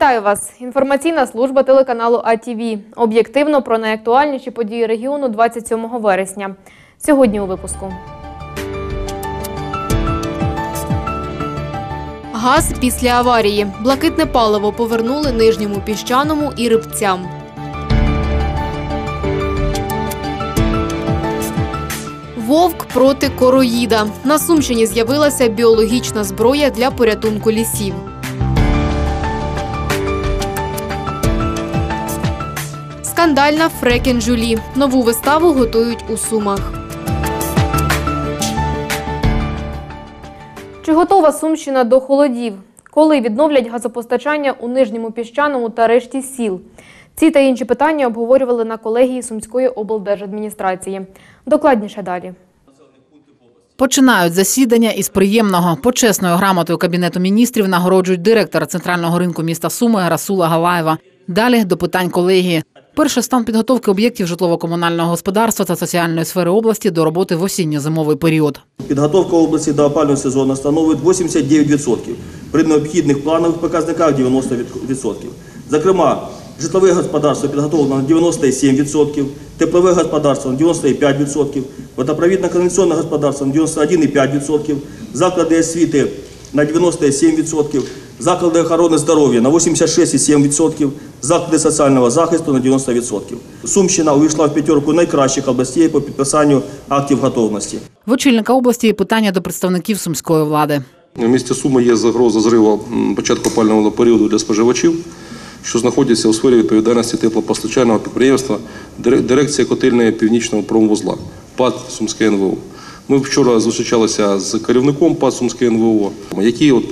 Вітаю вас! Інформаційна служба телеканалу АТВ. Об'єктивно про найактуальніші події регіону 27 вересня. Сьогодні у випуску. Газ після аварії. Блакитне паливо повернули нижньому піщаному і рибцям. Вовк проти короїда. На Сумщині з'явилася біологічна зброя для порятунку лісів. Скандальна Фрекен Жулі. Нову виставу готують у Сумах. Чи готова Сумщина до холодів? Коли відновлять газопостачання у Нижньому Піщаному та решті сіл? Ці та інші питання обговорювали на колегії Сумської облдержадміністрації. Докладніше далі. Починають засідання із приємного. Почесною грамотою Кабінету міністрів нагороджують директора центрального ринку міста Суми Расула Галаєва. Далі до питань колегії. Перший стан підготовки об'єктів житлово-комунального господарства та соціальної сфери області до роботи в осінньо-зимовий період. Підготовка області до опалювального сезону становить 89%, при необхідних планових показниках 90%. Зокрема, житлове господарство підготовлено на 97%, теплове господарство на 95%, водопровідно-каналізаційне господарство на 91,5%, заклади освіти на 97%, заклади охорони здоров'я на 86,7%, заклади соціального захисту на 90%. Сумщина увійшла в п'ятерку найкращих областей по підписанню актів готовності. В очільника області є питання до представників сумської влади. В місті Суми є загроза зриву початку опалювального періоду для споживачів, що знаходяться у сфері відповідальності теплопостачального підприємства Дире- Дирекція котельної північного промвузла ПАД Сумське НВО. Ми вчора зустрічалися з керівником ПАД Сумське НВО, які от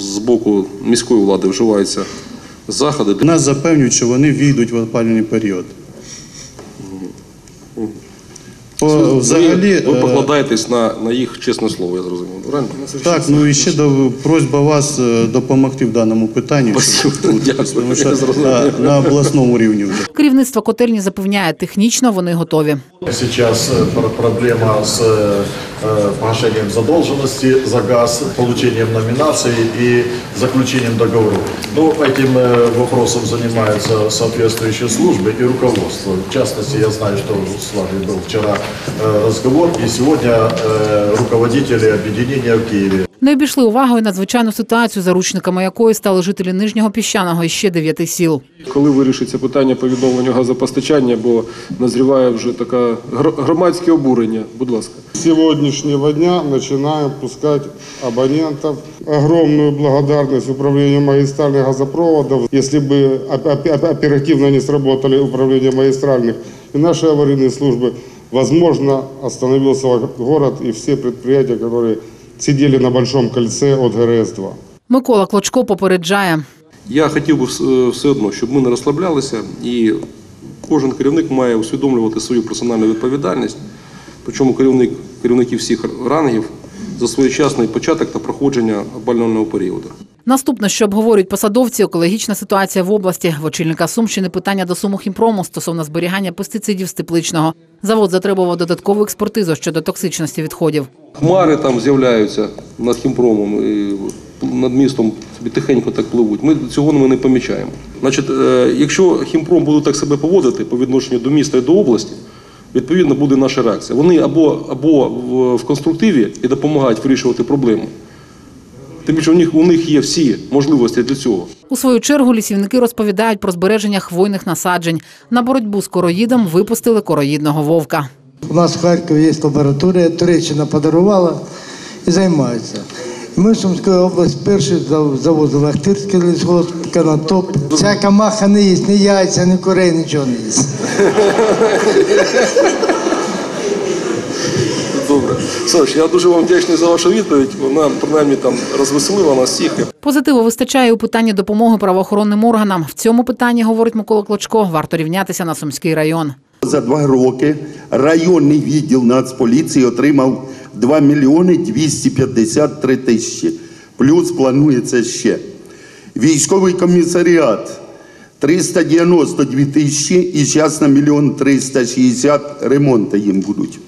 з боку міської влади вживаються заходи. Нас запевнюють, що вони війдуть в опалювальний період. По, взагалі, ви, ви е, покладаєтесь на, на їх чесне слово, я зрозумів. Правильно? так, ну і ще до, просьба вас е, допомогти в даному питанні. Спасибо. щоб тут, Дякую. тому що Я зрозумів. на, на обласному рівні вже. Керівництво котельні запевняє, технічно вони готові. Сейчас э, пр- проблема с э, э, погашением задолженности за газ, получением номинаций и заключением договоров. Но этим э, вопросом занимаются соответствующие службы и руководство. В частности, я знаю, что с вами был вчера э, разговор, и сегодня э, руководители объединения в Киеве Не обійшли увагою надзвичайну ситуацію, заручниками якої стали жителі нижнього піщаного і ще дев'яти сіл. Коли вирішиться питання по відновленню газопостачання, бо назріває вже така гр- громадське обурення. Будь ласка. С сегодняшнего дня начинаем пускать абонентов. Огромную благодарность управлению магистральных газопроводов. Если бы оп- оп- оперативно не сработали управление магистральных и наши аварийные службы, возможно, остановился город и все предприятия, которые сидели на Большом кольце от ГРС-2. Микола Клочко попереджає. Я хотів би все одно, щоб ми не розслаблялися, і кожен керівник має усвідомлювати свою персональну відповідальність, причому керівник керівників всіх рангів за своєчасний початок та проходження опалювального періоду. Наступне, що обговорюють посадовці, екологічна ситуація в області. В очільника Сумщини питання до Сумухімпрому стосовно зберігання пестицидів з тепличного. Завод затребував додаткову експертизу щодо токсичності відходів. Хмари там з'являються над хімпромом, і над містом собі тихенько так пливуть. Ми цього не помічаємо. Значить, е, якщо хімпром буде так себе поводити по відношенню до міста і до області, відповідно буде наша реакція. Вони або, або в конструктиві і допомагають вирішувати проблему. Тим більше у них, у них є всі можливості для цього. У свою чергу лісівники розповідають про збереження хвойних насаджень. На боротьбу з короїдом випустили короїдного вовка. У нас в Харкові є лабораторія, Туреччина подарувала і займаються. Ми в Сумській області перші завозили Ахтирський лісгосп, канатоп. Ця камаха не їсть, ні яйця, ні курей, нічого не їсть. Саш, я дуже вам вдячний за вашу відповідь. Вона принаймні там розвеселила нас всіх. Позитиву вистачає у питанні допомоги правоохоронним органам. В цьому питанні, говорить Микола Клочко, варто рівнятися на Сумський район. За два роки районний відділ Нацполіції отримав 2 мільйони 253 тисячі. Плюс планується ще. Військовий комісаріат 392 тисячі і зараз на мільйон 360 ремонти їм будуть.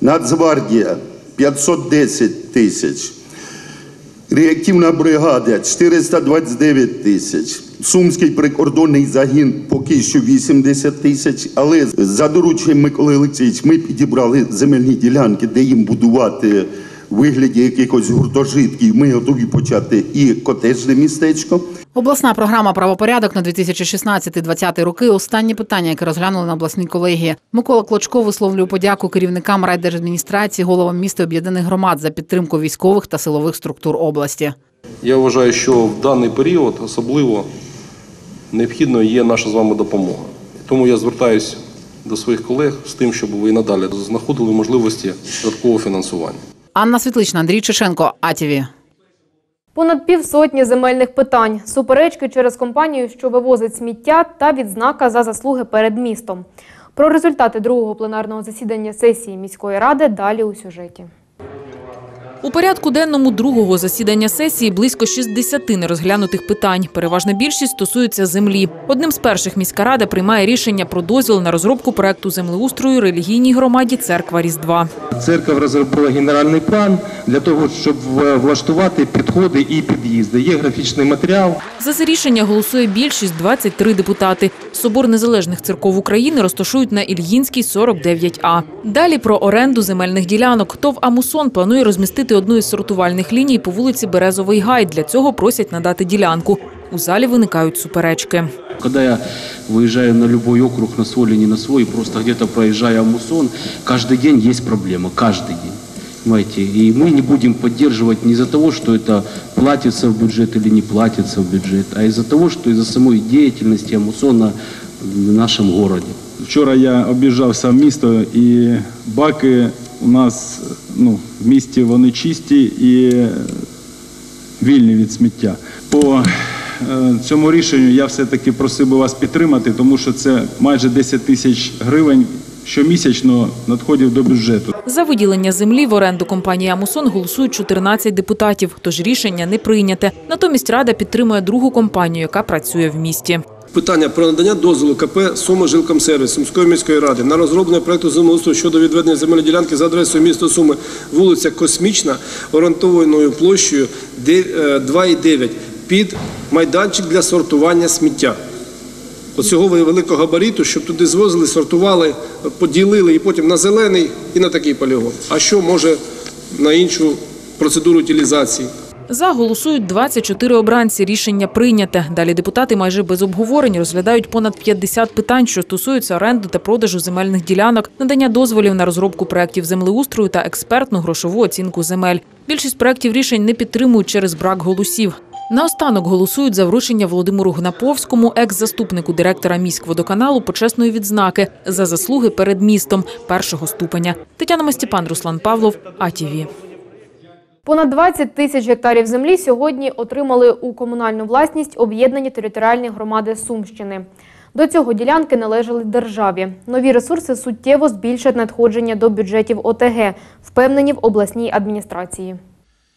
Нацгвардія 510 тисяч. Реактивна бригада 429 тисяч. Сумський прикордонний загін поки що 80 тисяч, але за дорученням Миколи Олексійович ми підібрали земельні ділянки, де їм будувати вигляді якихось гуртожитків. Ми готові почати і котеджне містечко. Обласна програма правопорядок на 2016-2020 роки. Останнє питання, яке розглянули на обласній колегії. Микола Клочко висловлює подяку керівникам райдержадміністрації, головам міст і об'єднаних громад за підтримку військових та силових структур області. Я вважаю, що в даний період особливо необхідною є наша з вами допомога. Тому я звертаюся до своїх колег з тим, щоб ви і надалі знаходили можливості додаткового фінансування. Анна Світлична, Андрій Чешенко, АТВ. Понад півсотні земельних питань, суперечки через компанію, що вивозить сміття, та відзнака за заслуги перед містом. Про результати другого пленарного засідання сесії міської ради далі у сюжеті. У порядку денному другого засідання сесії близько 60 нерозглянутих питань. Переважна більшість стосується землі. Одним з перших міська рада приймає рішення про дозвіл на розробку проекту землеустрою релігійній громаді Церква Різдва. Церква розробила генеральний план для того, щоб е, влаштувати підходи і під'їзди. Є графічний матеріал. За це рішення голосує більшість 23 депутати. Собор незалежних церков України розташують на Ільїнській 49А. Далі про оренду земельних ділянок. ТОВ Амусон планує розмістити одну із сортувальних ліній по вулиці Березовий Гай. Для цього просять надати ділянку. У залі виникають суперечки. Когда я выезжаю на любой округ, на свой или не на свой, просто где-то проезжая Амусон, каждый день есть проблема, каждый день. Понимаете? И мы не будем поддерживать не из-за того, что это платится в бюджет или не платится в бюджет, а из-за того, что из-за самой деятельности Амусона в нашем городе. Вчора я об'їжджав сам місто, і баки у нас ну, в місті вони чисті і вільні від сміття. По е, цьому рішенню я все-таки просив би вас підтримати, тому що це майже 10 тисяч гривень щомісячно надходів до бюджету. За виділення землі в оренду компанії Амусон голосують 14 депутатів, тож рішення не прийняте. Натомість рада підтримує другу компанію, яка працює в місті. Питання про надання дозволу КП Суми Жилкомсервіс Сумської міської ради на розроблення проекту землеустрою щодо відведення земельної ділянки за адресою міста Суми, вулиця Космічна, орієнтованою площею е, 2,9 під майданчик для сортування сміття. Оцього великого габариту, щоб туди звозили, сортували, поділили і потім на зелений і на такий полігон. А що може на іншу процедуру утилізації? За голосують 24 обранці. Рішення прийняте. Далі депутати майже без обговорень розглядають понад 50 питань, що стосуються оренди та продажу земельних ділянок, надання дозволів на розробку проєктів землеустрою та експертну грошову оцінку земель. Більшість проєктів рішень не підтримують через брак голосів. Наостанок голосують за вручення Володимиру Гнаповському, екс-заступнику директора міськводоканалу, почесної відзнаки за заслуги перед містом першого ступеня. Тетяна Мастіпан, Руслан Павлов, АТВ. Понад 20 тисяч гектарів землі сьогодні отримали у комунальну власність об'єднані територіальні громади Сумщини. До цього ділянки належали державі. Нові ресурси суттєво збільшать надходження до бюджетів ОТГ, впевнені в обласній адміністрації.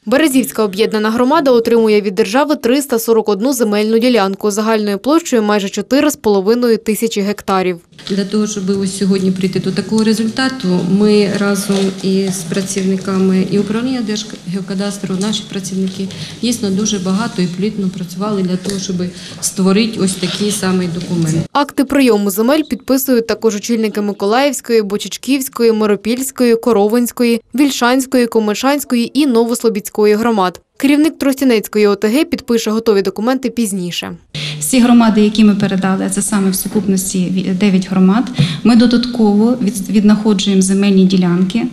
Березівська об'єднана громада отримує від держави 341 земельну ділянку загальною площею майже 4,5 тисячі гектарів. Для того, щоб ось сьогодні прийти до такого результату, ми разом із працівниками і управління Держгеокадастру, наші працівники дійсно дуже багато і плідно працювали для того, щоб створити ось такий самий документ. Акти прийому земель підписують також очільники Миколаївської, Бочечківської, Миропільської, Коровинської, Вільшанської, Комишанської і Новослобідської громад. Керівник Тростянецької ОТГ підпише готові документи пізніше. Всі громади, які ми передали, а це саме в сукупності 9 громад. Ми додатково віднаходжуємо земельні ділянки.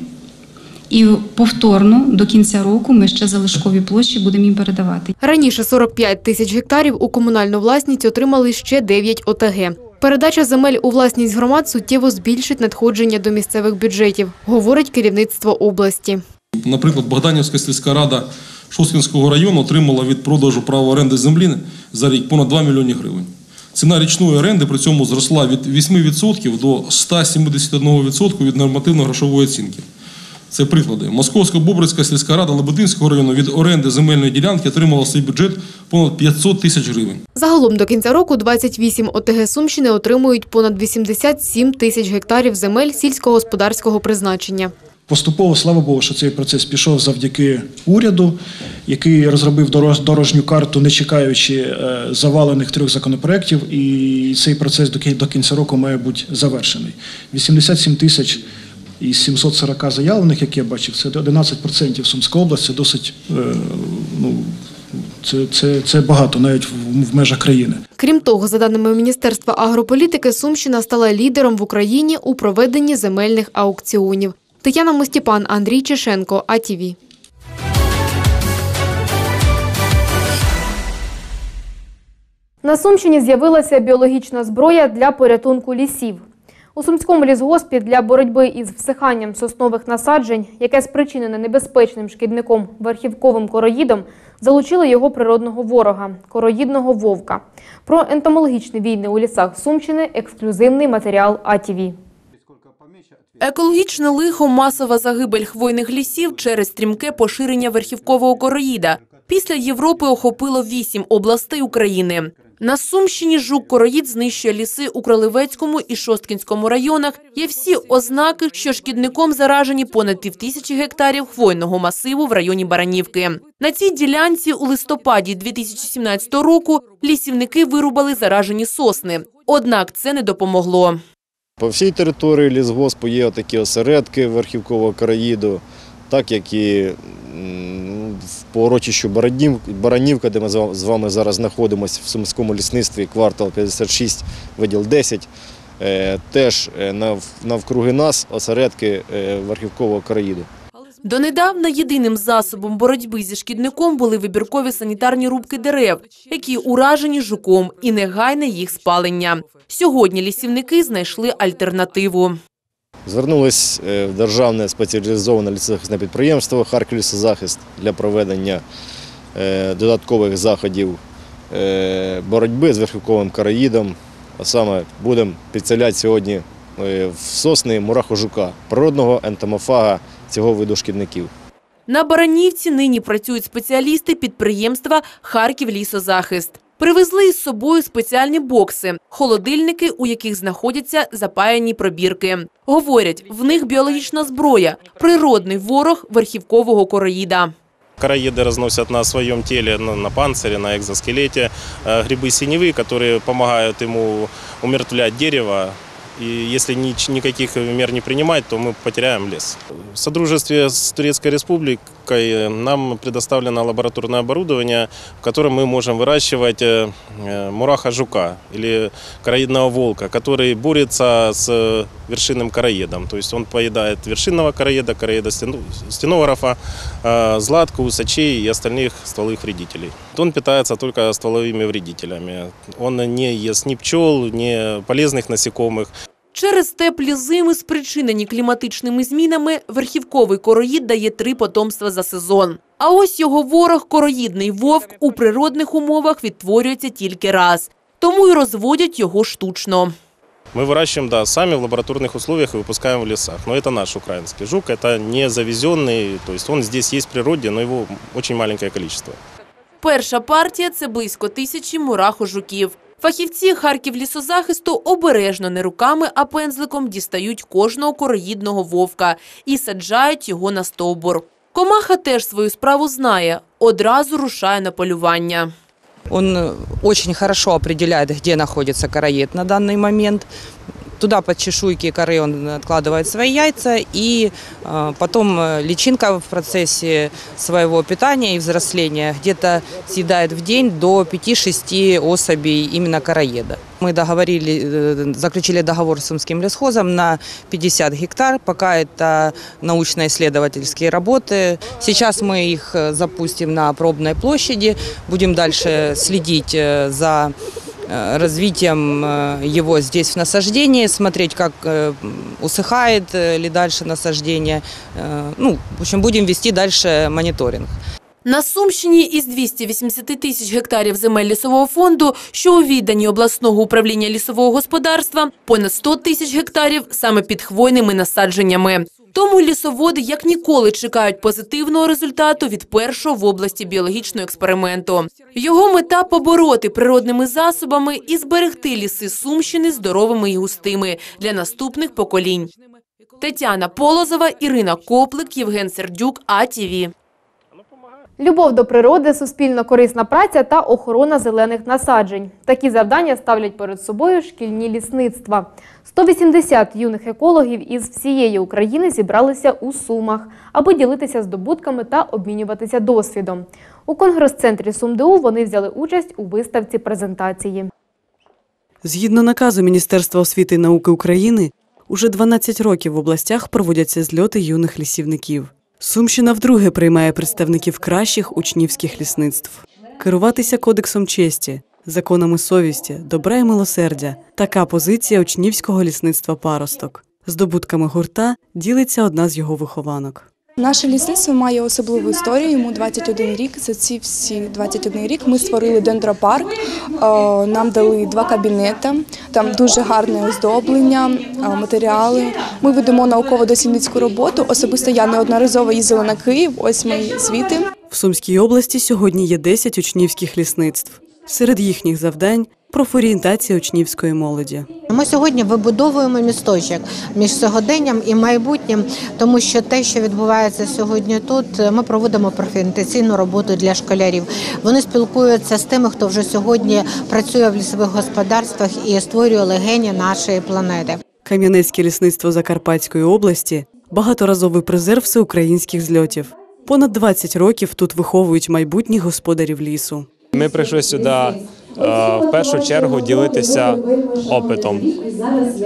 І повторно до кінця року ми ще залишкові площі будемо їм передавати. Раніше 45 тисяч гектарів у комунальну власність отримали ще 9 ОТГ. Передача земель у власність громад суттєво збільшить надходження до місцевих бюджетів, говорить керівництво області. Наприклад, Богданівська сільська рада Шосткінського району отримала від продажу права оренди землі за рік понад 2 мільйони гривень. Ціна річної оренди при цьому зросла від 8% до 171% від нормативно-грошової оцінки. Це приклади. Московська Бобрицька сільська рада Лебединського району від оренди земельної ділянки отримала свій бюджет понад 500 тисяч гривень. Загалом до кінця року 28 ОТГ Сумщини отримують понад 87 тисяч гектарів земель сільськогосподарського призначення. Поступово, слава Богу, що цей процес пішов завдяки уряду. який розробив дорож- дорожню карту, не чекаючи е, завалених трьох законопроєктів, і цей процес до кінця року має бути завершений. 87 тисяч із 740 заявлених, як я бачив, це 11% Сумська область, це досить е, ну, це, це, це багато навіть в, в межах країни. Крім того, за даними Міністерства агрополітики, Сумщина стала лідером в Україні у проведенні земельних аукціонів. Тетяна Мостіпан, Андрій Чешенко, АТВ. На Сумщині з'явилася біологічна зброя для порятунку лісів. У Сумському лісгоспі для боротьби із всиханням соснових насаджень, яке спричинене небезпечним шкідником верхівковим короїдом, залучили його природного ворога короїдного вовка. Про ентомологічні війни у лісах Сумщини ексклюзивний матеріал АТВ. Екологічне лихо – масова загибель хвойних лісів через стрімке поширення верхівкового короїда. Після Європи охопило вісім областей України. На Сумщині жук-короїд знищує ліси у Кролевецькому і Шосткінському районах. Є всі ознаки, що шкідником заражені понад півтисячі гектарів хвойного масиву в районі Баранівки. На цій ділянці у листопаді 2017 року лісівники вирубали заражені сосни. Однак це не допомогло. По всій території лісгоспу є такі осередки верхівкового країду, так як і в порочищу Баранівка, де ми з вами зараз знаходимося в Сумському лісництві, квартал 56, виділ 10. е, Теж е, навкруги нас осередки е, верхівкового країду. Донедавна єдиним засобом боротьби зі шкідником були вибіркові санітарні рубки дерев, які уражені жуком, і негайне їх спалення. Сьогодні лісівники знайшли альтернативу. Звернулись е, в державне спеціалізоване лісозахисне підприємство «Харківлісозахист» для проведення е, додаткових заходів е, боротьби з верхівковим караїдом. А саме будемо підселяти сьогодні в сосни мурахожука, природного ентомофага цього виду шкідників. На Баранівці нині працюють спеціалісти підприємства «Харків лісозахист». Привезли із собою спеціальні бокси, холодильники, у яких знаходяться запаяні пробірки. Говорять, в них біологічна зброя, природний ворог верхівкового короїда. Короеды разносят на своем теле, на, на панцире, на экзоскелете э, грибы синевы, которые помогают ему умертвлять дерево. И если ни, никаких мер не принимать, то мы потеряем лес. В содружестве с Турецкой Республикой э, нам предоставлено лабораторное оборудование, в котором мы можем выращивать э, э, мураха-жука или короидного волка, который борется с э, вершинным короедом. То есть он поедает вершинного короеда, короеда стенографа, э, златку, усачей и остальных стволовых вредителей. Он питается только стволовыми вредителями. Он не ест ни пчел, ни полезных насекомых. Через теплі зими, спричинені кліматичними змінами, верхівковий короїд дає три потомства за сезон. А ось його ворог, короїдний вовк, у природних умовах відтворюється тільки раз. Тому й розводять його штучно. Мы выращиваем, да, сами в лабораторных условиях и выпускаем в лесах. Но это наш украинский жук, это не завезенный, то есть он здесь есть в природе, но его очень маленькое количество. Перша партія – це близько тисячі мурахожуків. Фахівці Харків лісозахисту обережно не руками, а пензликом дістають кожного короїдного вовка і саджають його на стовбур. Комаха теж свою справу знає, одразу рушає на полювання. Он э, очень хорошо определяет, где находится короед на данный момент. Туда под чешуйки коры он откладывает свои яйца, и э, потом э, личинка в процессе своего питания и взросления где-то съедает в день до 5-6 особей именно короеда. Мы договорили, э, заключили договор с Сумским лесхозом на 50 гектар, пока это научно-исследовательские работы. Сейчас мы их э, запустим на пробной площади, будем дальше следить за развитием э, его здесь в насаждении, смотреть, как э, усыхает э, ли дальше насаждение. Э, Ну, в общем, будем вести дальше мониторинг. На Сумщині із 280 тисяч гектарів земель лісового фонду, що у відданні обласного управління лісового господарства, понад 100 тисяч гектарів саме під хвойними насадженнями. Тому лісоводи як ніколи чекають позитивного результату від першого в області біологічного експерименту. Його мета – побороти природними засобами і зберегти ліси Сумщини здоровими і густими для наступних поколінь. Тетяна Полозова, Ірина Коплик, Євген Сердюк, АТВ. Любов до природи, суспільно корисна праця та охорона зелених насаджень. Такі завдання ставлять перед собою шкільні лісництва. 180 юних екологів із всієї України зібралися у Сумах, аби ділитися здобутками та обмінюватися досвідом. У конгрес-центрі СумДУ вони взяли участь у виставці презентації. Згідно наказу Міністерства освіти і науки України, уже 12 років в областях проводяться зльоти юних лісівників. Сумщина вдруге приймає представників кращих учнівських лісництв. Керуватися кодексом честі, законами совісті, добра і милосердя така позиція учнівського лісництва паросток. Здобутками гурта ділиться одна з його вихованок. Наше лісництво має особливу історію. Йому 21 рік. За ці всі 21 рік ми створили дендропарк. Е, Нам дали два кабінети. Там дуже гарне оздоблення, е, матеріали. Ми ведемо науково-дослідницьку роботу. Особисто я неодноразово їздила на Київ. Ось мої звіти. В Сумській області сьогодні є 10 учнівських лісництв. Серед їхніх завдань профорієнтація учнівської молоді. Ми сьогодні вибудовуємо місточок між сьогоденням і майбутнім, тому що те, що відбувається сьогодні тут, ми проводимо профорієнтаційну роботу для школярів. Вони спілкуються з тими, хто вже сьогодні працює в лісових господарствах і створює легені нашої планети. Кам'янецьке лісництво Закарпатської області багаторазовий призер всеукраїнських зльотів. Понад 20 років тут виховують майбутніх господарів лісу. Ми прийшли сюди е, в першу чергу ділитися опитом,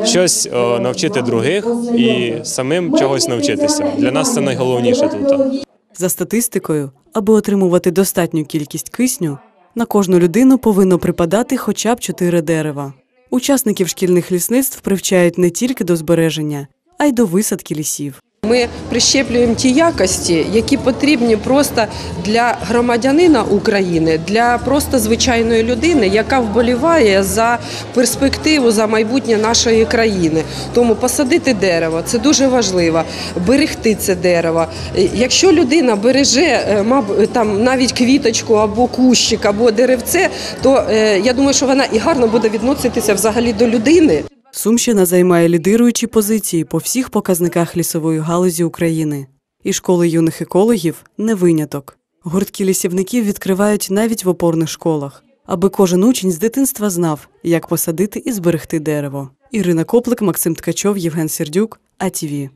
щось е, навчити других і самим чогось навчитися. Для нас це найголовніше тут. За статистикою, аби отримувати достатню кількість кисню, на кожну людину повинно припадати хоча б 4 дерева. Учасників шкільних лісництв привчають не тільки до збереження, а й до висадки лісів. Ми прищеплюємо ті якості, які потрібні просто для громадянина України, для просто звичайної людини, яка вболіває за перспективу, за майбутнє нашої країни. Тому посадити дерево це дуже важливо, берегти це дерево. Якщо людина береже, е, там навіть квіточку або кущик, або деревце, то е, я думаю, що вона і гарно буде відноситися взагалі до людини. Сумщина займає лідируючі позиції по всіх показниках лісової галузі України. І школи юних екологів не виняток. Гуртки лісівників відкривають навіть в опорних школах, аби кожен учень з дитинства знав, як посадити і зберегти дерево. Ірина Коплик, Максим Ткачов, Євген Сердюк, АТВ.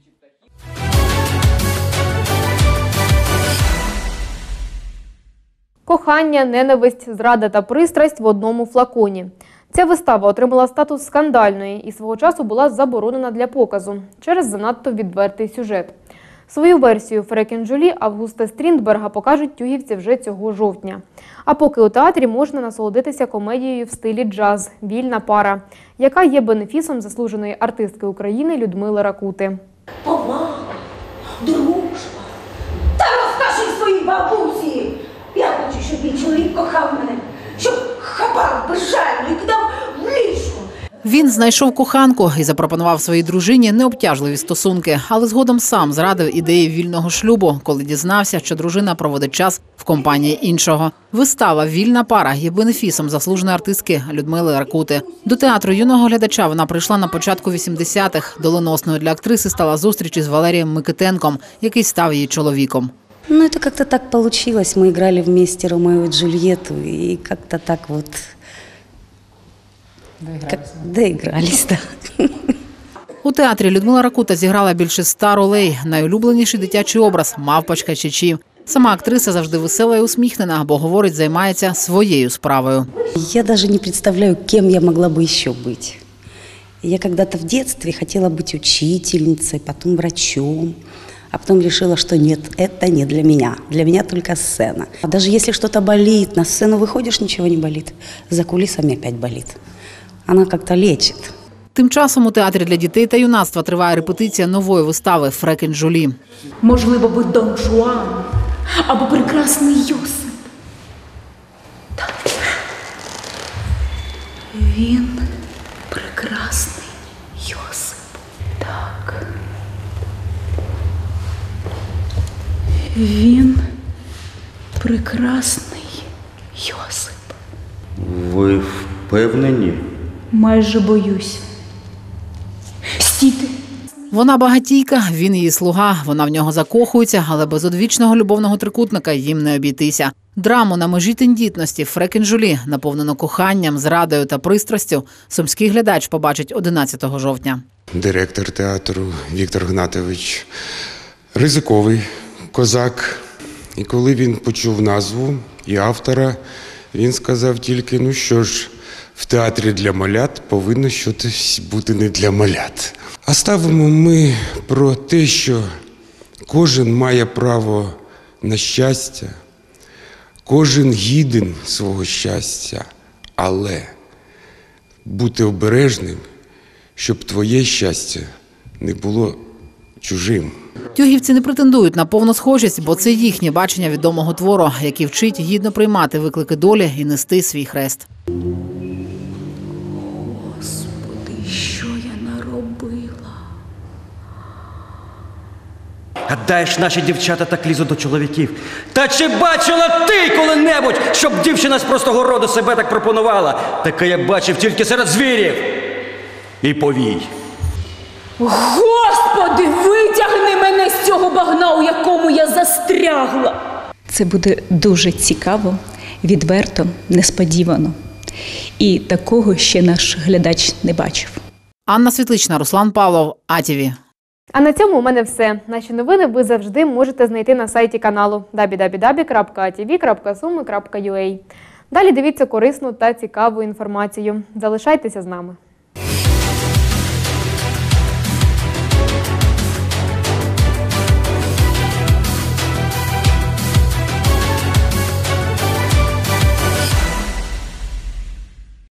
Кохання, ненависть, зрада та пристрасть в одному флаконі. Ця вистава отримала статус скандальної і свого часу була заборонена для показу через занадто відвертий сюжет. Свою версію Фрекінджолі Августа Стріндберга покажуть тюгівці вже цього жовтня. А поки у театрі можна насолодитися комедією в стилі джаз Вільна пара, яка є бенефісом заслуженої артистки України Людмили Ракути. Повага, дружба. Та розкажи своїй бабусі. Я хочу, щоб мій чоловік кохав мене, щоб хапав безжально і кидав ліжко. Він знайшов коханку і запропонував своїй дружині необтяжливі стосунки, але згодом сам зрадив ідеї вільного шлюбу, коли дізнався, що дружина проводить час в компанії іншого. Вистава Вільна пара є бенефісом заслуженої артистки Людмили Ракути. До театру юного глядача вона прийшла на початку 80-х. Доленосною для актриси стала зустріч із Валерієм Микитенком, який став її чоловіком. Ну, это как-то так получилось. Мы играли вместе Ромео и Джульетту, и как-то так вот... Как- доигрались, да. У театрі Людмила Ракута зіграла більше ста ролей. Найулюбленіший дитячий образ мавпочка Чечі. Сама актриса завжди весела і усміхнена, бо говорить, займається своєю справою. Я даже не представляю, кем я могла бы еще быть. Я когда-то в детстве хотела быть учительницей, потом врачом, а потом решила, что нет, это не для меня. Для меня только сцена. А Даже если что-то болит, на сцену выходишь, ничего не болит. За кулисами опять болит. Она как-то лечит. Тим часом у театрі для дітей та юнацтва триває репетиція нової вистави Фрекен Джолі. Можливо, ви Дон Жуан або прекрасний Йосип. Так. Він прекрасний Йосип. Так. Він прекрасний Йосип. Ви впевнені? Майже боюсь. Стійте. Вона багатійка, він її слуга. Вона в нього закохується, але без одвічного любовного трикутника їм не обійтися. Драму на межі тендітності Фрекен Жулі, наповнену коханням, зрадою та пристрастю, сумський глядач побачить 11 жовтня. директор театру Віктор Гнатович. Ризиковий козак. І коли він почув назву і автора, він сказав тільки: ну що ж, в театрі для малят повинно щось бути не для малят. А ставимо ми про те, що кожен має право на щастя, кожен гіден свого щастя, але бути обережним, щоб твоє щастя не було чужим. Тюгівці не претендують на повну схожість, бо це їхнє бачення відомого твору, який вчить гідно приймати виклики долі і нести свій хрест. Гадаєш, наші дівчата так лізуть до чоловіків. Та чи бачила ти коли-небудь, щоб дівчина з простого роду себе так пропонувала? Таке я бачив тільки серед звірів. І повій. Господи, витягни мене з цього багна, у якому я застрягла. Це буде дуже цікаво, відверто, несподівано. І такого ще наш глядач не бачив. Анна Світлична, Руслан Павлов, АТВ. А на цьому у мене все. Наші новини ви завжди можете знайти на сайті каналу www.atv.sumy.ua. Далі дивіться корисну та цікаву інформацію. Залишайтеся з нами.